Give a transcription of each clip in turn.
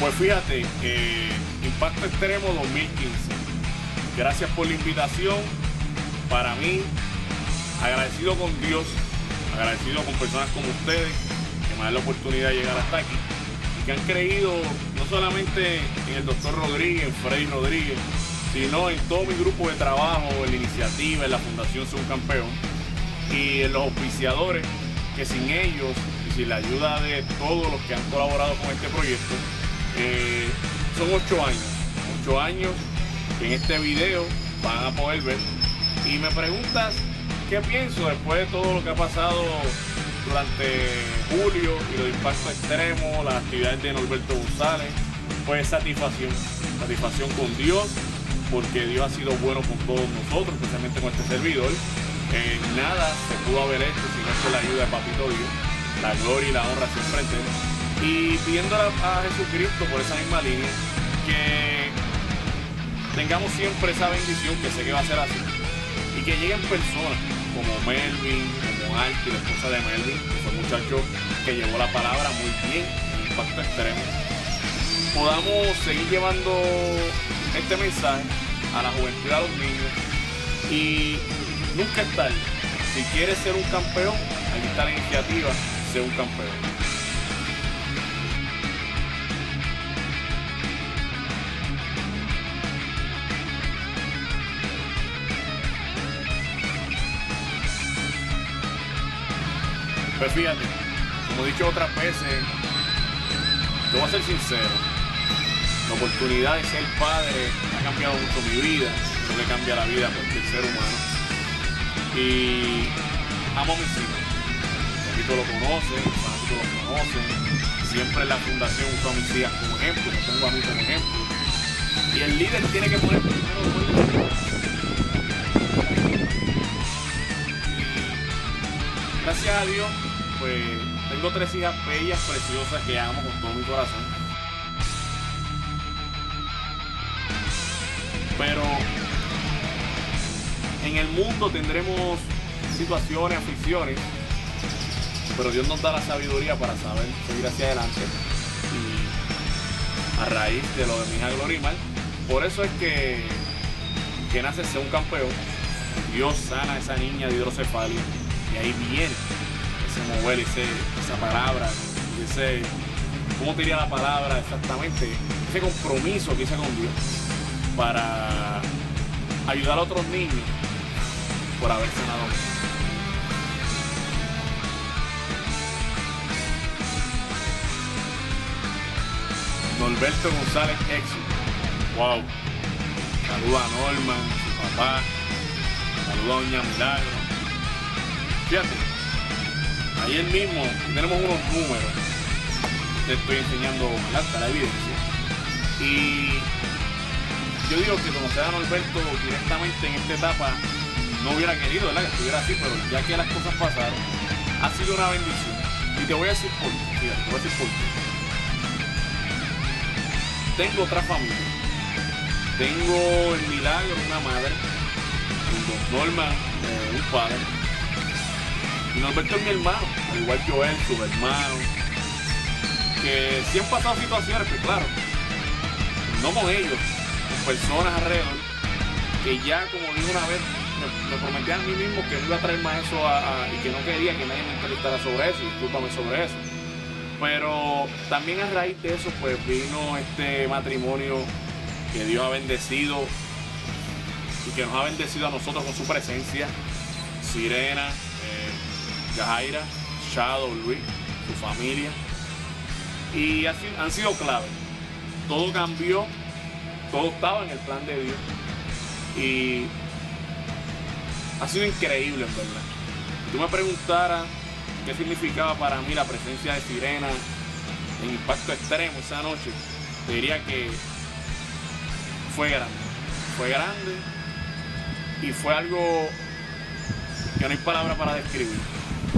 Pues fíjate, eh, Impacto Extremo 2015. Gracias por la invitación. Para mí, agradecido con Dios, agradecido con personas como ustedes que me dan la oportunidad de llegar hasta aquí y que han creído no solamente en el doctor Rodríguez, en Freddy Rodríguez, sino en todo mi grupo de trabajo, en la iniciativa, en la Fundación Ser un Campeón y en los auspiciadores que sin ellos y sin la ayuda de todos los que han colaborado con este proyecto, eh, son ocho años, ocho años en este video van a poder ver. Y me preguntas qué pienso después de todo lo que ha pasado durante julio y los impactos extremos, las actividades de Norberto González, pues satisfacción, satisfacción con Dios, porque Dios ha sido bueno con todos nosotros, especialmente con este servidor. Eh, nada se pudo haber hecho sin con la ayuda de Papito Dios. La gloria y la honra siempre en él. Y pidiendo a, a Jesucristo por esa misma línea que tengamos siempre esa bendición, que sé que va a ser así, y que lleguen personas como Melvin, como Alki, la esposa de Melvin, que fue un muchacho que llevó la palabra muy bien, en impacto extremo, podamos seguir llevando este mensaje a la juventud a los niños y nunca es. Si quieres ser un campeón, ahí está la iniciativa, ser un campeón. Pues fíjate, como he dicho otras veces, te voy a ser sincero. La oportunidad de ser padre ha cambiado mucho mi vida, lo que cambia la vida a cualquier ser humano. Y amo a mis hijos. Los lo conocen, los fanáticos lo conocen. Siempre la fundación uso a mis hijas como ejemplo, me pongo a mí como ejemplo. Y el líder tiene que poner primero gracias a Dios pues tengo tres hijas bellas, preciosas, que amo con todo mi corazón. Pero en el mundo tendremos situaciones, aficiones, pero Dios nos da la sabiduría para saber seguir hacia adelante. Y a raíz de lo de mi hija Glorimar, por eso es que, que nace ser un campeón. Dios sana a esa niña de hidrocefalia y ahí viene ese mover, ese, esa palabra, ese, ¿cómo te diría la palabra exactamente? Ese compromiso que hice con Dios para ayudar a otros niños por haber sanado. Norberto González éxito. Wow. Saluda a Norman, su papá. Saluda a Doña Milagro. Fíjate, Ayer mismo tenemos unos números. Te estoy enseñando la evidencia. Y yo digo que conocer a Norberto directamente en esta etapa no hubiera querido ¿verdad? que estuviera así, pero ya que las cosas pasaron, ha sido una bendición. Y te voy a decir por qué, fíjate, te voy a decir por qué. Tengo otra familia. Tengo el milagro, una madre, un Norma, un padre, Norberto es mi hermano, al igual que Joel, su hermano. Que sí han pasado situaciones, pero claro, no con ellos, con personas alrededor, que ya, como digo una vez, me, prometí a mí mismo que no iba a traer más eso y que no quería que nadie me entrevistara sobre eso, discúlpame sobre eso. Pero también a raíz de eso, pues vino este matrimonio que Dios ha bendecido y que nos ha bendecido a nosotros con su presencia. Sirena, Jaira, Shadow, Luis, su familia. Y han sido clave. Todo cambió, todo estaba en el plan de Dios. Y ha sido increíble, en verdad. Si tú me preguntaras qué significaba para mí la presencia de Sirena en impacto extremo esa noche, te diría que fue grande. Fue grande y fue algo que no hay palabra para describir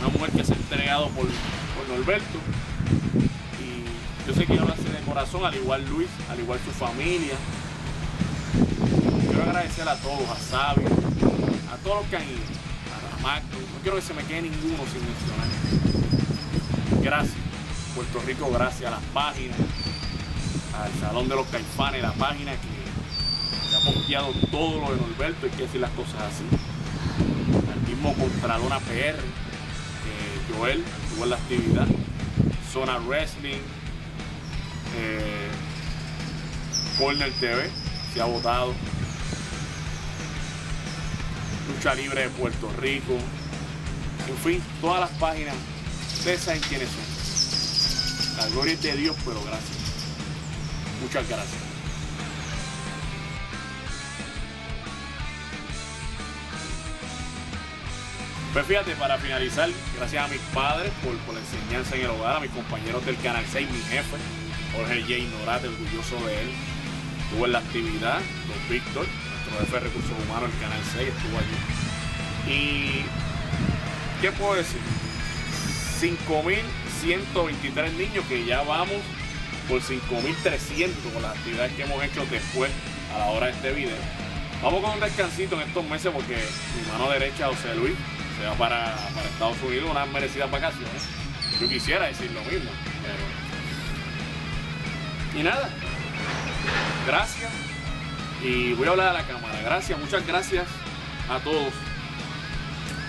una mujer que se ha entregado por, por Norberto. Y yo sé que ella lo hace de corazón, al igual Luis, al igual su familia. Quiero agradecer a todos, a Sabio, a todos los que han ido, a Magno. No quiero que se me quede ninguno sin mencionar. Gracias, Puerto Rico, gracias a las páginas, al Salón de los Caifanes, la página que, ha posteado todo lo de Norberto, hay que decir las cosas así. Al mismo Contralona PR, Joel en la actividad. Zona Wrestling, eh, Corner TV, se ha votado. Lucha Libre de Puerto Rico. En fin, todas las páginas, ustedes saben quiénes son. La gloria es de Dios, pero gracias. Muchas gracias. Pues fíjate, para finalizar, gracias a mis padres por, la enseñanza en el hogar, a mis compañeros del Canal 6, mi jefe, Jorge J. Norate, orgulloso de él. Estuvo en la actividad, don Víctor, nuestro jefe de recursos humanos del Canal 6, estuvo allí. Y, ¿qué puedo decir? 5.123 niños que ya vamos por 5.300 con las actividades que hemos hecho después a la hora de este video. Vamos con un descansito en estos meses porque mi mano derecha, José Luis, se para, Estados Unidos, unas merecidas vacaciones. Yo quisiera decir lo mismo, Y nada, gracias. Y voy a hablar a la cámara. Gracias, muchas gracias a todos.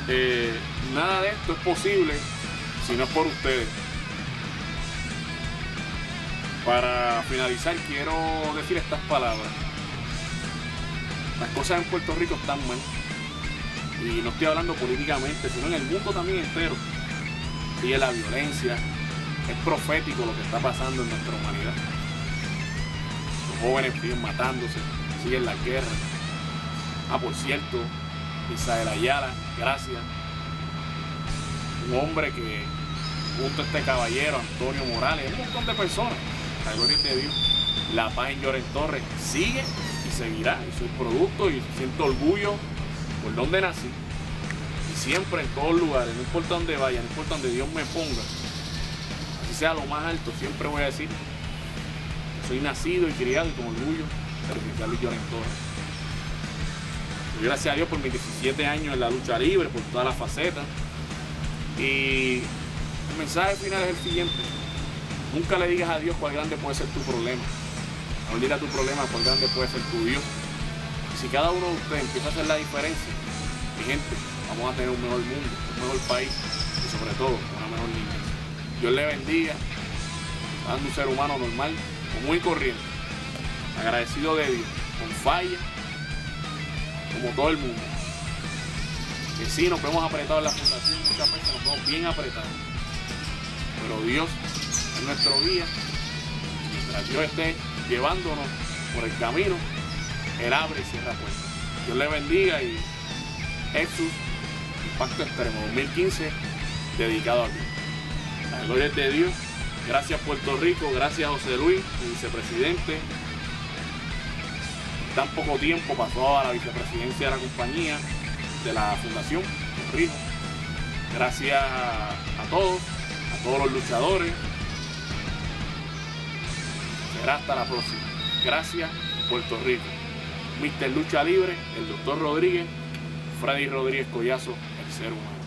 Eh, nada de esto es posible si no es por ustedes. Para finalizar, quiero decir estas palabras. Las cosas en Puerto Rico están mal. Y no estoy hablando políticamente, sino en el mundo también entero. Sigue la violencia. Es profético lo que está pasando en nuestra humanidad. Los jóvenes siguen matándose, siguen la guerra. Ah, por cierto, Isael Ayala, gracias. Un hombre que, junto a este caballero, Antonio Morales, un montón de personas, la gloria de Dios, la paz en Lloren Torres sigue y seguirá. Y soy producto y siento orgullo por donde nací. Y siempre en todos lugares, no importa dónde vaya, no importa donde Dios me ponga, así sea lo más alto, siempre voy a decir soy nacido y criado y con orgullo de Luis Lloren Torres. Doy gracias a Dios por mis 17 años en la lucha libre, por todas las facetas. Y el mensaje final es el siguiente Nunca le digas a Dios cuál grande puede ser tu problema. No digas tu problema cuál grande puede ser tu Dios. Si cada uno de ustedes empieza a hacer la diferencia, mi gente, vamos a tener un mejor mundo, un mejor país y sobre todo una mejor niñez. Dios le bendiga, dando un ser humano normal, común y corriente, agradecido de Dios, con falla, como todo el mundo. Que sí, nos vemos apretados en la fundación, muchas veces nos vemos bien apretados. Pero Dios nuestro guía. Mientras Dios esté llevándonos por el camino, Él abre y cierra puertas. Dios le bendiga y Jesús, Impacto Extremo 2015, dedicado a ti. La gloria es de Dios. Gracias Puerto Rico, gracias José Luis, vicepresidente. Tan poco tiempo pasó a la vicepresidencia de la compañía, de la fundación, Gracias a todos, a todos los luchadores, Será hasta la próxima. Gracias, Puerto Rico. Mister Lucha Libre, el doctor Rodríguez, Freddy Rodríguez Collazo, el ser humano.